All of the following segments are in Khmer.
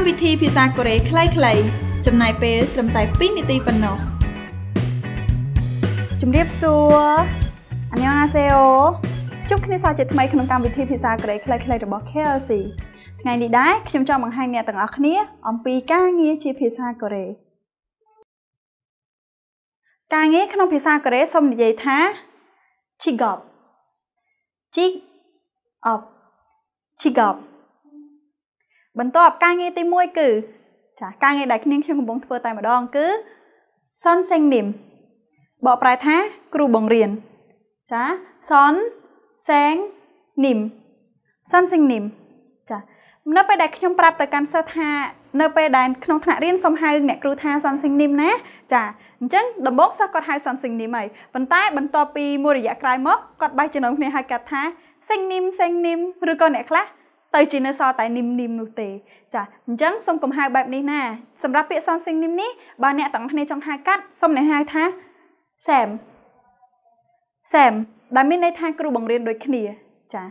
កម្មវិធីភាសាកូរ៉េខ្លីៗចំណាយពេលត្រឹមតែ2នាទីប៉ុណ្ណោះជំរាបសួរអញ្ញងអាសេអូជួបគ្នាសាជាថ្មីក្នុងកម្មវិធីភាសាកូរ៉េខ្លីៗរបស់ KLC ថ្ងៃនេះដែរខ្ញុំចង់បង្ហាញអ្នកទាំងអស់គ្នាអំពីការងារជាភាសាកូរ៉េការងារក្នុងភាសាកូរ៉េសូមនិយាយថា chigop chig op chigop បន្ទាប់ការងារទី1គឺចាការងារដែលគ្នាខ្ញុំកំពុងធ្វើតែម្ដងគឺសុនសេងនីមបកប្រែថាគ្រូបង្រៀនចាសុនសេងនីមសុនសេងនីមចានៅពេលដែលខ្ញុំប្រាប់ទៅកាន់សិស្សថានៅពេលដែលក្នុងថ្នាក់រៀនសូមហៅអ្នកគ្រូថាសុនសេងនីមណាចាអញ្ចឹងដំបូងសិស្សគាត់ហៅសុនសេងនីមហើយប៉ុន្តែបន្ទាប់ពីមួយរយៈក្រោយមកគាត់បែកចំណងគ្នាហៅកាត់ថាសេងនីមសេងនីមឬក៏អ្នកខ្លះ ទៅជានៅសល់តែនីមនីមនោះទេចាអញ្ចឹងសូមកំហៅបែបនេះណាសម្រាប់ពាក្យសនសិងនីមនេះបើអ្នកទាំងគ្នាចង់ហៅកាត់សូមអ្នកហៅថាសែមសែមដែលមានន័យថាគ្រូបង្រៀនដូចគ្នាចា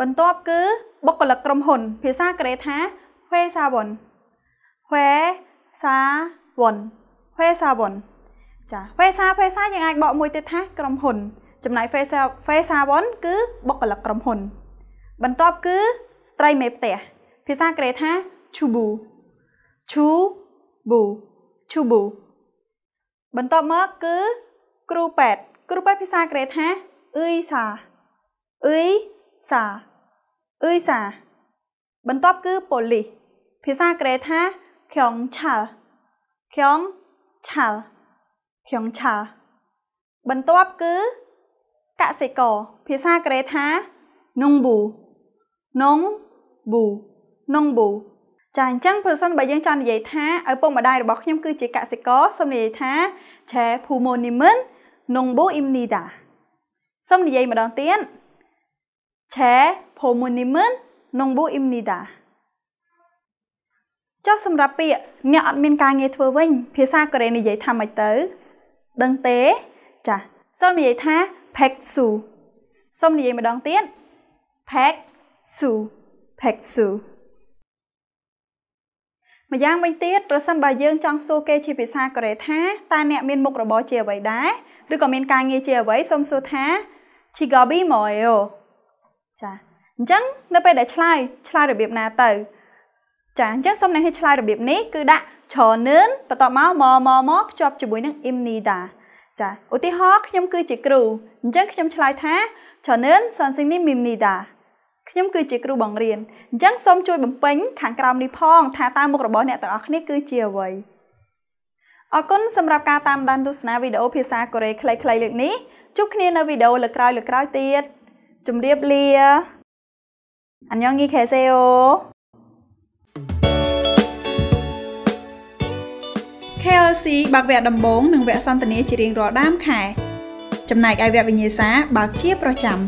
បន្ទាប់គឺបុគ្គលិកក្រុមហ៊ុន ភាសាកូរ៉េថាហွេសាវុនហွេសាវុនហွេសាវុនចាហွេសាហွេសាយើងអាចបកមួយទៀតថាក្រុមហ៊ុន ចំណែក face face សាវុនគឺបុគ្គលិកក្រុមហ៊ុន បន្ទាប់គឺស្ត្រីមេផ្ទះភាសាកូរ៉េថា chubu chubu chubu បន្ទាប់មកគឺគ្រូពេទ្យគ្រូពេទ្យភាសាកូរ៉េថាអ៊ុយសាអ៊ុយសាអ៊ុយសាបន្ទាប់គឺប៉ូលីសភាសាកូរ៉េថាខ្យងឆាល់ខ្យងឆាល់ខ្យងឆាល់បន្ទាប់គឺកសិករភាសាកូរ៉េថានុងប៊ូ នងប៊ូនងប៊ូចាអញ្ចឹងប្រសិនបើយើងចង់និយាយថាឪពុកម្ដាយរបស់ខ្ញុំគឺជាកសិករសូមនិយាយថាឆែភូម៉ូនីមិននងប៊ូអ៊ីមនីដាសូមនិយាយម្ដងទៀតឆែភូម៉ូនីមិននងប៊ូអ៊ីមនីដាចុះសម្រាប់ពាក្យអ្នកអត់មានការងារធ្វើវិញ ភាសាកូរ៉េនិយាយថាម៉េចទៅដឹងទេចាសូមនិយាយថា peksu សូមនិយាយម្ដងទៀត pek su pek su ម្យ៉ាងវិញទៀតប្រសិនបើយើងចង់សួរគេជាភាសាកូរ៉េថាតើអ្នកមានមុខរបរជាអ្វីដែរឬក៏មានការងារជាអ្វីសូមសួរថា chigabi moyo ចាអញ្ចឹងនៅពេលដែលឆ្លើយឆ្លើយរបៀបណាទៅចាអញ្ចឹងសូមអ្នកឲ្យឆ្លើយរបៀបនេះគឺដាក់ច្រនឿនបន្ទាប់មកមកមកមកភ្ជាប់ជាមួយនឹង imnida ចាឧទាហរណ៍ខ្ញុំគឺជាគ្រូអញ្ចឹងខ្ញុំឆ្លើយថាច្រនឿនសនសិនីមីមនីដា ខ្ញុំគឺជាគ្រូបង្រៀនអញ្ចឹងសូមជួយបំពេញខាងក្រោមនេះផងថាតើមុខរបស់អ្នកទាំងអស់គ្នាគឺជាអ្វីអរគុណសម្រាប់ការតាមដានទស្សនាវីដេអូភាសាកូរ៉េខ្លីៗលើកនេះជួបគ្នានៅវីដេអូលើក្រោយលើក្រោយទៀតជម្រាបលាអញ្ញងងីខេសេអូ KLC បើកវគ្គដំបូងនិងវគ្គសន្ទនាជារៀងរាល់ដើមខែចំណែកឯវគ្គវិញ្ញាសាបើកជាប្រចាំ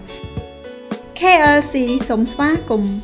KLC សូមស្វាគមន៍